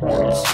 Thanks.